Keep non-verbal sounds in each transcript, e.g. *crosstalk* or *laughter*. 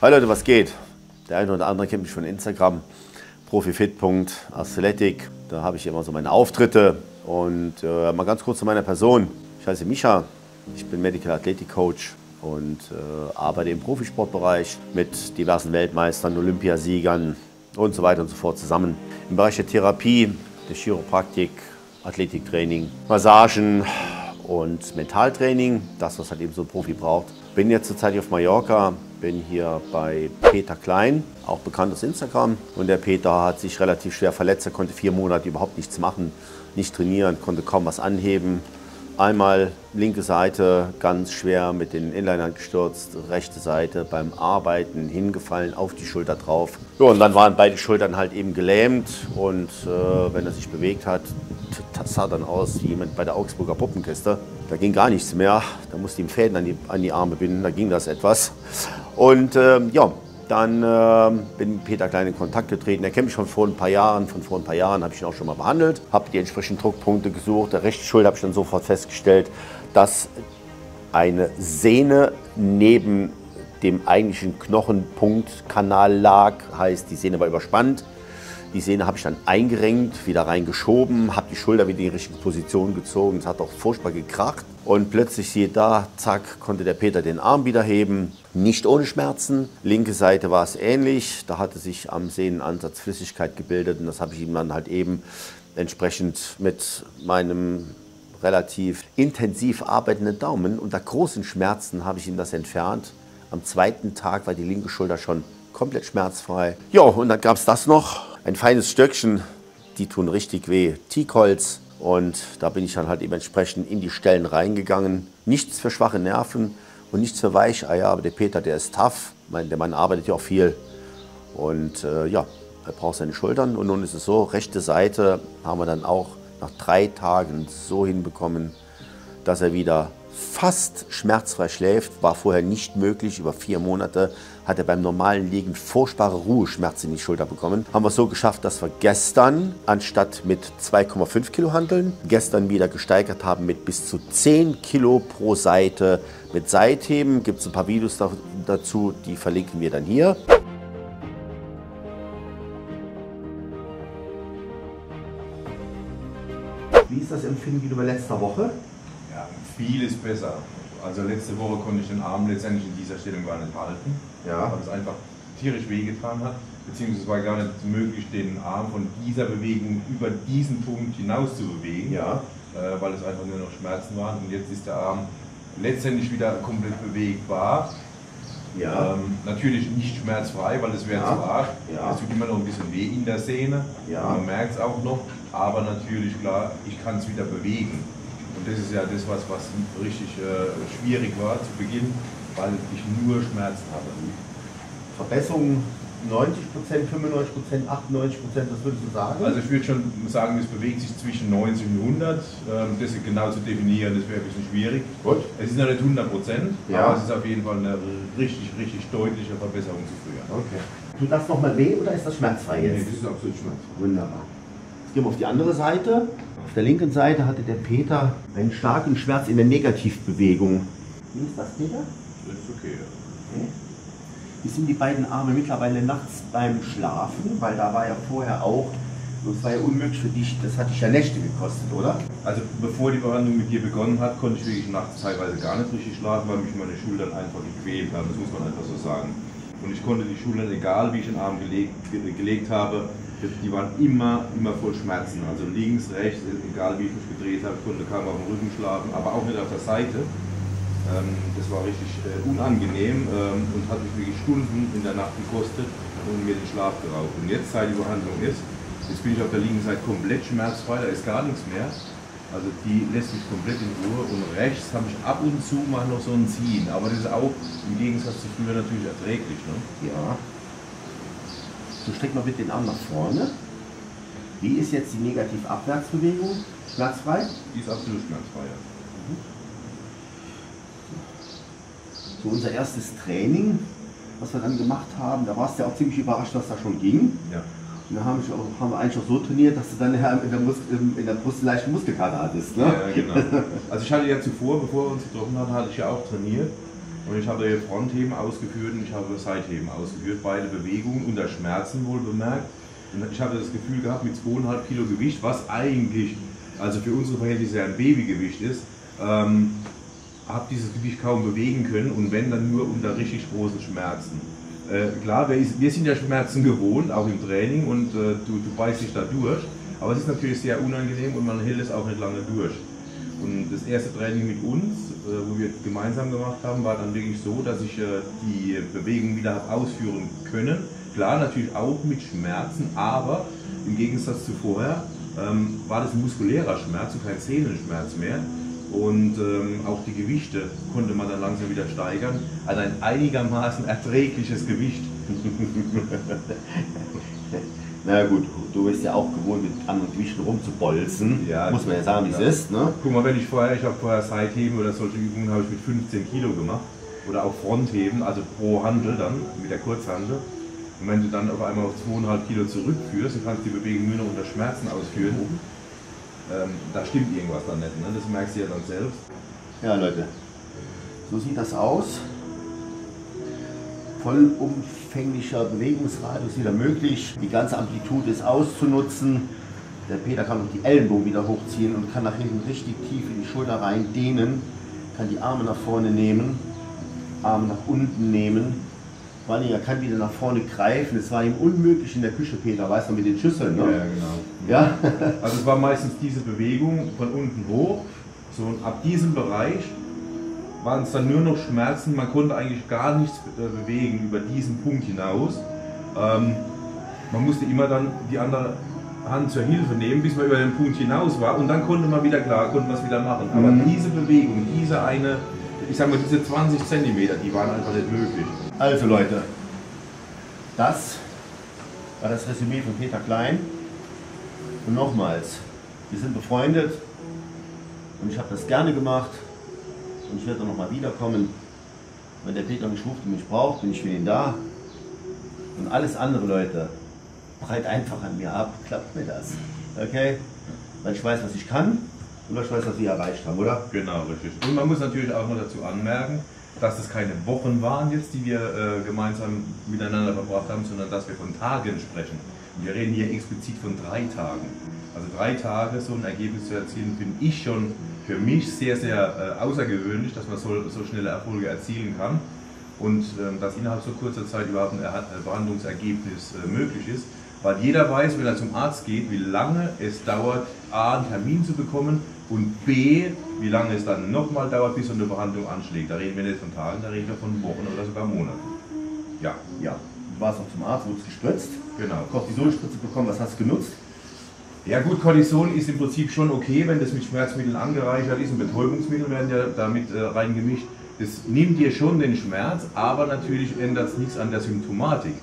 Hi Leute, was geht? Der eine oder andere kennt mich von Instagram, profifit.athletic. Da habe ich immer so meine Auftritte. Und äh, mal ganz kurz zu meiner Person. Ich heiße Micha, ich bin Medical Athletic Coach und äh, arbeite im Profisportbereich mit diversen Weltmeistern, Olympiasiegern und so weiter und so fort zusammen. Im Bereich der Therapie, der Chiropraktik, Athletiktraining, Massagen und Mentaltraining, das was halt eben so ein Profi braucht. Bin jetzt zurzeit auf Mallorca, bin hier bei Peter Klein, auch bekannt aus Instagram. Und der Peter hat sich relativ schwer verletzt, er konnte vier Monate überhaupt nichts machen, nicht trainieren, konnte kaum was anheben. Einmal linke Seite ganz schwer mit den Inlinern gestürzt, rechte Seite beim Arbeiten hingefallen, auf die Schulter drauf. Ja, und dann waren beide Schultern halt eben gelähmt und äh, wenn er sich bewegt hat, das sah dann aus wie jemand bei der Augsburger Puppenkiste. Da ging gar nichts mehr, da musste ihm Fäden an die, an die Arme binden, da ging das etwas. Und äh, ja, dann äh, bin Peter Klein in Kontakt getreten. Er kennt mich schon vor ein paar Jahren. Von vor ein paar Jahren habe ich ihn auch schon mal behandelt. Habe die entsprechenden Druckpunkte gesucht. Der rechte Schulter habe ich dann sofort festgestellt, dass eine Sehne neben dem eigentlichen Knochenpunktkanal lag. Heißt, die Sehne war überspannt. Die Sehne habe ich dann eingerenkt, wieder reingeschoben, habe die Schulter wieder in die richtige Position gezogen. Es hat auch furchtbar gekracht. Und plötzlich siehe da, zack, konnte der Peter den Arm wieder heben. Nicht ohne Schmerzen. Linke Seite war es ähnlich. Da hatte sich am Sehnenansatz Flüssigkeit gebildet. Und das habe ich ihm dann halt eben entsprechend mit meinem relativ intensiv arbeitenden Daumen unter großen Schmerzen habe ich ihm das entfernt. Am zweiten Tag war die linke Schulter schon komplett schmerzfrei. Ja, und dann gab es das noch ein feines Stöckchen, die tun richtig weh, Teakholz. Und da bin ich dann halt eben entsprechend in die Stellen reingegangen. Nichts für schwache Nerven und nichts für Weicheier, aber der Peter, der ist tough. Der Mann arbeitet ja auch viel. Und äh, ja, er braucht seine Schultern. Und nun ist es so, rechte Seite haben wir dann auch nach drei Tagen so hinbekommen, dass er wieder fast schmerzfrei schläft, war vorher nicht möglich. Über vier Monate hat er beim normalen Liegen furchtbare Ruheschmerzen in die Schulter bekommen. Haben wir so geschafft, dass wir gestern anstatt mit 2,5 Kilo handeln, gestern wieder gesteigert haben mit bis zu 10 Kilo pro Seite mit Seitheben. Gibt es ein paar Videos dazu, die verlinken wir dann hier. Wie ist das Empfinden gegenüber letzter Woche? Ja, vieles besser. Also letzte Woche konnte ich den Arm letztendlich in dieser Stellung gar nicht halten, ja. weil es einfach tierisch wehgetan hat, beziehungsweise war gar nicht möglich, den Arm von dieser Bewegung über diesen Punkt hinaus zu bewegen, ja. äh, weil es einfach nur noch Schmerzen waren. Und jetzt ist der Arm letztendlich wieder komplett bewegbar. Ja. Ähm, natürlich nicht schmerzfrei, weil es wäre ja. zu arg. Ja. Es tut immer noch ein bisschen weh in der Sehne. Ja. Man merkt es auch noch. Aber natürlich, klar, ich kann es wieder bewegen. Und das ist ja das, was, was richtig äh, schwierig war zu Beginn, weil ich nur Schmerzen hatte. Verbesserungen 90 Prozent, 95 Prozent, 98 Prozent, was würdest du sagen? Also ich würde schon sagen, es bewegt sich zwischen 90 und 100. Ähm, das genau zu definieren, das wäre ein bisschen schwierig. Gut. Es ist noch nicht 100 Prozent, ja. aber es ist auf jeden Fall eine richtig, richtig deutliche Verbesserung zu früher. Okay. Tut das nochmal weh oder ist das schmerzfrei jetzt? Nee, das ist absolut schmerzfrei. Wunderbar. Jetzt gehen wir auf die andere Seite. Auf der linken Seite hatte der Peter einen starken Schmerz in der Negativbewegung. Wie ist das, Peter? Ist okay. okay. Wie sind die beiden Arme mittlerweile nachts beim Schlafen? Weil da war ja vorher auch, das war ja unmöglich für dich, das hat dich ja Nächte gekostet, oder? Also bevor die Behandlung mit dir begonnen hat, konnte ich wirklich nachts teilweise gar nicht richtig schlafen, weil mich meine Schultern einfach gequält haben, das muss man einfach so sagen. Und ich konnte die Schultern, egal wie ich den Arm gelegt, gelegt habe, die waren immer, immer voll Schmerzen. Also links, rechts, egal wie ich mich gedreht habe, konnte kaum auf dem Rücken schlafen, aber auch nicht auf der Seite. Ähm, das war richtig äh, unangenehm ähm, und hat mich wirklich Stunden in der Nacht gekostet und mir den Schlaf geraubt. Und jetzt, seit die Behandlung ist, jetzt bin ich auf der linken Seite komplett schmerzfrei, da ist gar nichts mehr. Also die lässt mich komplett in Ruhe und rechts habe ich ab und zu mal noch so ein Ziehen, aber das ist auch im Gegensatz zu früher natürlich erträglich. Ne? Ja. So streck mal bitte den Arm nach vorne. Wie ist jetzt die Negativ-Abwärtsbewegung? Schmerzfrei? Die ist absolut schmerzfrei, ja. Mhm. So unser erstes Training, was wir dann gemacht haben, da warst du ja auch ziemlich überrascht, dass das schon ging. Ja. Und dann haben wir, haben wir eigentlich auch so trainiert, dass du dann in der, Mus in der Brust leichten Muskelkater hattest. Ne? Ja, genau. Also ich hatte ja zuvor, bevor wir uns getroffen haben, hatte ich ja auch trainiert. Und ich habe Frontheben ausgeführt und ich habe Seitheben ausgeführt, beide Bewegungen unter Schmerzen wohl bemerkt. Und ich hatte das Gefühl gehabt, mit 2,5 Kilo Gewicht, was eigentlich, also für unsere Verhältnisse ein Babygewicht ist, ähm, habe dieses Gewicht kaum bewegen können und wenn dann nur unter richtig großen Schmerzen. Äh, klar, wir, sind ja Schmerzen gewohnt, auch im Training und äh, du, du beißt dich da durch, aber es ist natürlich sehr unangenehm und man hält es auch nicht lange durch. Und das erste Training mit uns, äh, wo wir gemeinsam gemacht haben, war dann wirklich so, dass ich äh, die Bewegung wieder habe ausführen können. Klar, natürlich auch mit Schmerzen, aber im Gegensatz zu vorher ähm, war das ein muskulärer Schmerz und kein Sehnenschmerz mehr. Und ähm, auch die Gewichte konnte man dann langsam wieder steigern. Also ein einigermaßen erträgliches Gewicht. *laughs* Na gut, du bist ja auch gewohnt, mit anderen Gewichten rumzubolzen. Ja, Muss man ja sagen, wie ja. es ist. Ne? Guck mal, wenn ich vorher, ich habe vorher Seitheben oder solche Übungen habe ich mit 15 Kilo gemacht. Oder auch Frontheben, also pro Handel dann, mit der Kurzhandel. Und wenn du dann auf einmal auf 2,5 Kilo zurückführst und kannst die Bewegung nur noch unter Schmerzen ausführen, mhm ähm, da stimmt irgendwas dann nicht. Ne? Das merkst du ja dann selbst. Ja, Leute, so sieht das aus. Vollumfänglicher Bewegungsradius wieder möglich. Die ganze Amplitude ist auszunutzen. Der Peter kann auch die Ellenbogen wieder hochziehen und kann nach hinten richtig tief in die Schulter rein dehnen. Kann die Arme nach vorne nehmen, Arme nach unten nehmen vor er kann wieder nach vorne greifen. Es war ihm unmöglich in der Küche, Peter, weißt du, mit den Schüsseln. Ne? Ja, genau. Ja? *laughs* also es war meistens diese Bewegung von unten hoch. So, und ab diesem Bereich waren es dann nur noch Schmerzen. Man konnte eigentlich gar nichts äh, bewegen über diesen Punkt hinaus. Ähm, man musste immer dann die andere Hand zur Hilfe nehmen, bis man über den Punkt hinaus war. Und dann konnte man wieder klar, konnte man es wieder machen. Aber mhm. diese Bewegung, diese eine, ich sag mal, diese 20 Zentimeter, die waren einfach nicht möglich. Also Leute, das war das Resümee von Peter Klein. Und nochmals, wir sind befreundet und ich habe das gerne gemacht und ich werde auch nochmal wiederkommen. Wenn der Peter mich ruft und mich braucht, bin ich für ihn da. Und alles andere, Leute, breit einfach an mir ab, klappt mir das. Okay? Weil ich weiß, was ich kann und ich weiß, was wir erreicht haben, oder? Genau, richtig. Und man muss natürlich auch noch dazu anmerken, dass es keine Wochen waren jetzt, die wir äh, gemeinsam miteinander verbracht haben, sondern dass wir von Tagen sprechen. Wir reden hier explizit von drei Tagen. Also drei Tage so ein Ergebnis zu erzielen, finde ich schon für mich sehr, sehr äh, außergewöhnlich, dass man so, so schnelle Erfolge erzielen kann und äh, dass innerhalb so kurzer Zeit überhaupt ein Behandlungsergebnis äh, möglich ist. Weil jeder weiß, wenn er zum Arzt geht, wie lange es dauert, A, einen Termin zu bekommen und B, wie lange es dann nochmal dauert, bis so eine Behandlung anschlägt. Da reden wir nicht von Tagen, da reden wir von Wochen oder sogar Monaten. Ja. Ja. Du warst auch zum Arzt, wurdest gespritzt. Genau. Cortisonspritze bekommen, was hast du genutzt? Ja gut, Cortison ist im Prinzip schon okay, wenn das mit Schmerzmitteln angereichert ist und Betäubungsmittel werden ja damit äh, reingemischt. Das nimmt dir schon den Schmerz, aber natürlich ändert es nichts an der Symptomatik.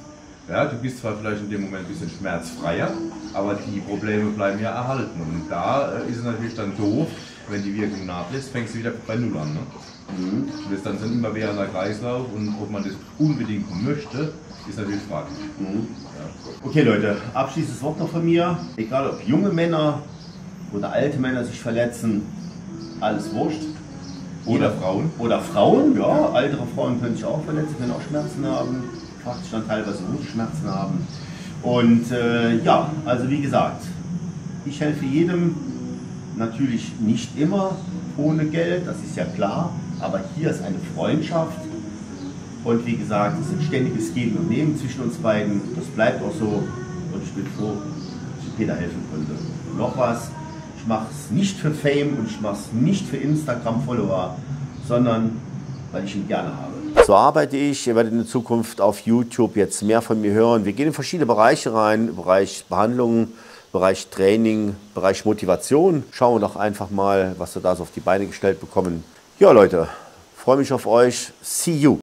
Ja, du bist zwar vielleicht in dem Moment ein bisschen schmerzfreier, aber die Probleme bleiben ja erhalten. Und da äh, ist es natürlich dann doof, wenn die Wirkung nachlässt, fängst du wieder bei Null an. Ne? Mhm. Das ist dann so ein immerwährender Kreislauf und ob man das unbedingt möchte, ist natürlich fraglich. Mhm. Ja. Okay Leute, abschließendes Wort noch von mir. Egal ob junge Männer oder alte Männer sich verletzen, alles wurscht. Oder Frauen. Oder Frauen, ja. ja. Ältere Frauen können sich auch verletzen, können auch Schmerzen haben praktisch dann teilweise Rückenschmerzen haben. Und äh, ja, also wie gesagt, ich helfe jedem, natürlich nicht immer ohne Geld, das ist ja klar, aber hier ist eine Freundschaft. Und wie gesagt, es ist ein ständiges Geben und Nehmen zwischen uns beiden. Das bleibt auch so. Und ich bin froh, dass ich Peter helfen konnte. Und noch was, ich mache es nicht für Fame und ich mache es nicht für Instagram-Follower, sondern weil ich ihn gerne habe. So arbeite ich. Ihr werdet in Zukunft auf YouTube jetzt mehr von mir hören. Wir gehen in verschiedene Bereiche rein, Bereich Behandlung, Bereich Training, Bereich Motivation. Schauen wir doch einfach mal, was wir da so auf die Beine gestellt bekommen. Ja, Leute, freue mich auf euch. See you.